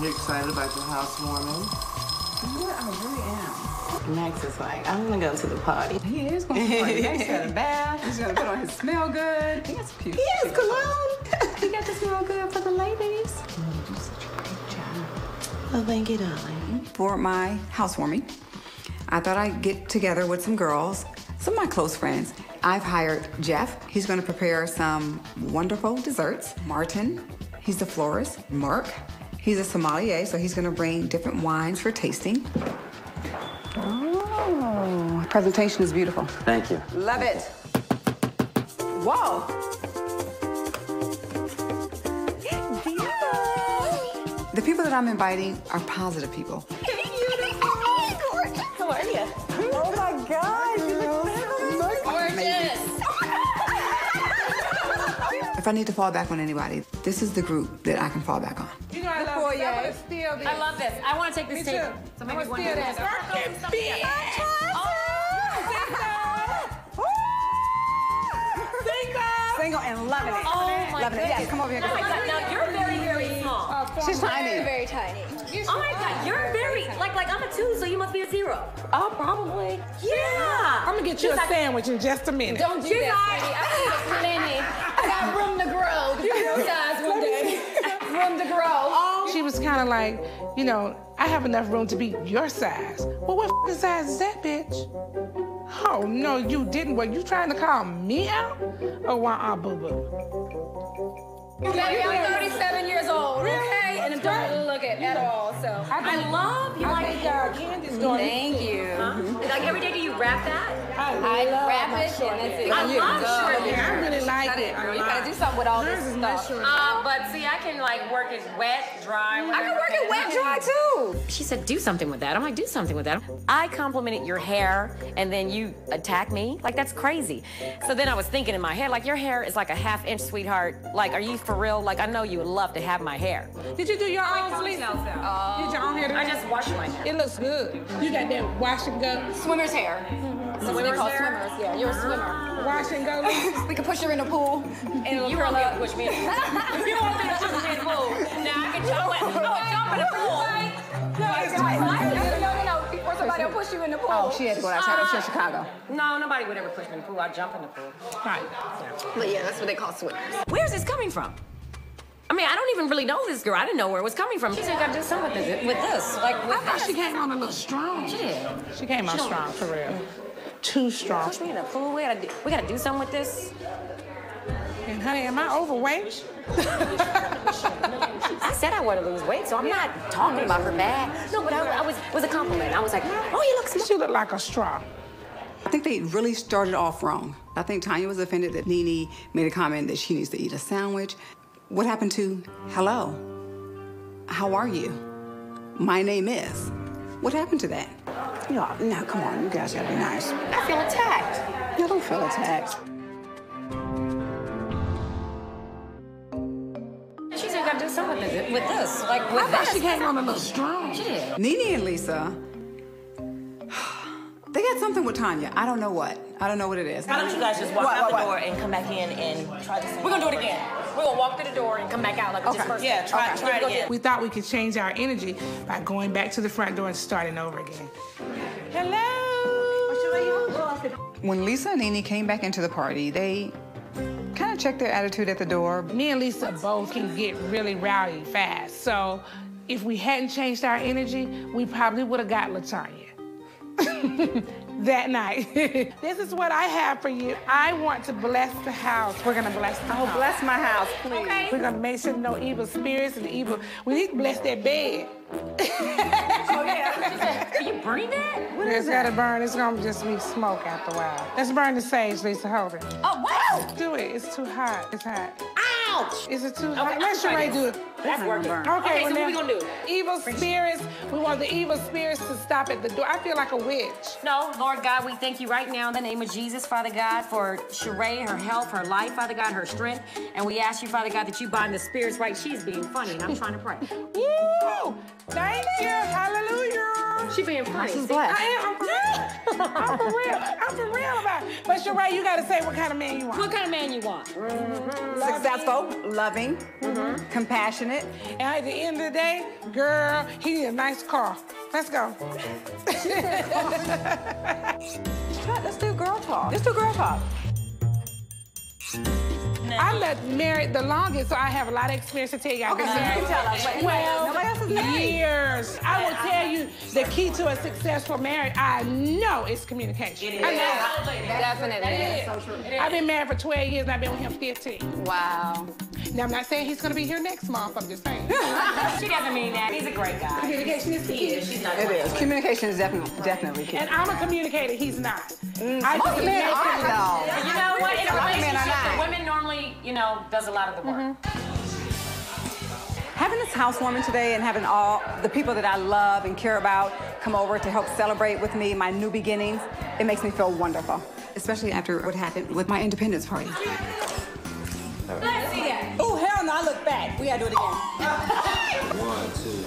You excited about your housewarming? Yeah, I really am. Max is like, I'm gonna go to the party. He is going to party. Max got a bath. He's gonna put on his smell good. He got some cute. He has cologne. he got to smell good for the ladies. You do such a great job. Oh, thank you, darling. For my housewarming, I thought I'd get together with some girls, some of my close friends. I've hired Jeff. He's going to prepare some wonderful desserts. Martin, he's the florist. Mark, he's a sommelier, so he's going to bring different wines for tasting. Oh, presentation is beautiful. Thank you. Love it. Whoa. The people that I'm inviting are positive people. Beautiful, gorgeous. How are you? Oh my God, you look gorgeous. If I need to fall back on anybody, this is the group that I can fall back on. Oh, Foyer. I want to steal this. I love this. I want to take this Me table. too. So I maybe wanna one steal day. that. Fucking oh, Single and loving it. Oh my loving it. Yes, come over here. Oh my God, now you're very, very oh, small. She's tiny. Very tiny. Oh my God, you're very, like, like I'm a two, so you must be a zero. Oh, probably. Yeah. I'm gonna get you She's a like- sandwich in just a minute. Don't do She's that, like- sweetie. I got plenty. I got room to grow. Your size one day. room to grow. She was kind of like, you know, I have enough room to be your size. Well, what size is that, bitch? Oh, no, you didn't. Were you trying to call me out? Oh, wah, boo boo. Baby, I'm 37 years old, okay? And I don't look it at all, so. I love you. I Like, think uh, Kandi's doing Thank you. like every day, do you wrap that? I wrap it and that's it. I love short Yeah, I really like it. Girl, you gotta do something with all this stuff. shorter. Uh, but see, I can like work it wet, dry. I can work it wet dry too. She said, do something with that. I'm like, do something with that. I complimented your hair, and then you attack me? Like, that's crazy. So then I was thinking in my head, like, your hair is like a half inch, sweetheart. Like, are you for real? Like, I know you would love to have my hair. Did you do your own sleeve? Did your own hair? I just washed my hair. It looks good. You got that wash and go, Swimmer's hair. Mm-hmm. What they call swimmers. Yeah, you're a uh-huh. swimmer. wash and go. We can push her in the pool and it'll You curl up. push me in the pool. You be able to push me in the pool. Now I can jump in, can jump in the pool. No, no, no, no. Before somebody will push you in the pool. Oh, she had to go outside. She's in Chicago. No, nobody would ever push me in the pool. I'd jump in the pool. Right. But yeah, that's what they call swimmers. Where's this coming from? I mean, I don't even really know this girl. I didn't know where it was coming from. She said, "I do something with this, with this, like with I thought this." she came on a little strong. She did. She came on strong, for real. Too strong. Push me in the pool. We gotta do, we gotta do something with this. And honey, am I overweight? I said I wanted to lose weight, so I'm not talking about her bad. No, but I, I was was a compliment. I was like, "Oh, you look smart." She looked like a straw. I think they really started off wrong. I think Tanya was offended that Nene made a comment that she needs to eat a sandwich. What happened to hello? How are you? My name is. What happened to that? Yeah, no, come on, you guys gotta be nice. I feel attacked. You don't feel attacked. Gotta do something with this, with this, like I with thought this." she came on a little strong. She did. Nene and Lisa, they got something with Tanya. I don't know what. I don't know what it is. Why don't you guys just walk What, out what, the what? door and come back in and try this? We're gonna do it again. We're gonna walk through the door and come back out like we Okay. just first. Yeah, try, try it again. We thought we could change our energy by going back to the front door and starting over again. Hello. When Lisa and Nene came back into the party, they checked their attitude at the door. Me and Lisa both can get really rowdy fast. So if we hadn't changed our energy, we probably would have got Latanya. that night. this is what I have for you. I want to bless the house. We're gonna bless the house. Oh, bless my house, please. Okay. We're gonna make sure no evil spirits and evil. We need to bless that bed. Oh yeah. Can you bring that? it's gotta burn. It's gonna just be smoke after a while. Let's burn the sage, Lisa. Hold it. Oh wow. Do it. It's too hot. It's hot. Ouch. Is it too Okay, hot? Let I'll try Sheree do it. That's working. Okay, Okay, so what we gonna do? Evil spirits. We want the evil spirits to stop at the door. I feel like a witch. No, Lord God, we thank you right now in the name of Jesus, Father God, for Sheree, her health, her life, Father God, her strength. And we ask you, Father God, that you bind the spirits right. She's being funny, and I'm trying to pray. Woo! Thank you. Hallelujah. She being funny. She's See? black. I am. I'm for real. I'm for real. I'm for real about it. But you're right. You got to say what kind of man you want. What kind of man you want? Mm-hmm. Successful, loving, mm-hmm. compassionate. And at the end of the day, girl, he need a nice car. Let's go. Let's do girl talk. Let's do girl talk. I'm not married the longest, so I have a lot of experience to tell you. I've Okay, so you can tell us, but nobody else is married. years. I will tell you the key to a successful marriage. I know it's communication. I know. Definitely. That is. So true. Is. I've been married for 12 years and I've been with him 15. Wow. Now I'm not saying he's gonna be here next month. I'm just saying. She doesn't mean that. He's a great guy. communication is key. She's not It is. Communication is definitely definitely key. And I'm a communicator. He's not. Mm. I Most just men make are him- though. You know what? In a Some men are relationship, not. women normally, you know, does a lot of the work. Mm-hmm. Having this housewarming today and having all the people that I love and care about come over to help celebrate with me my new beginnings, it makes me feel wonderful. Especially after what happened with my independence party. Oh, hell no, I look back. We gotta do it again. One, two,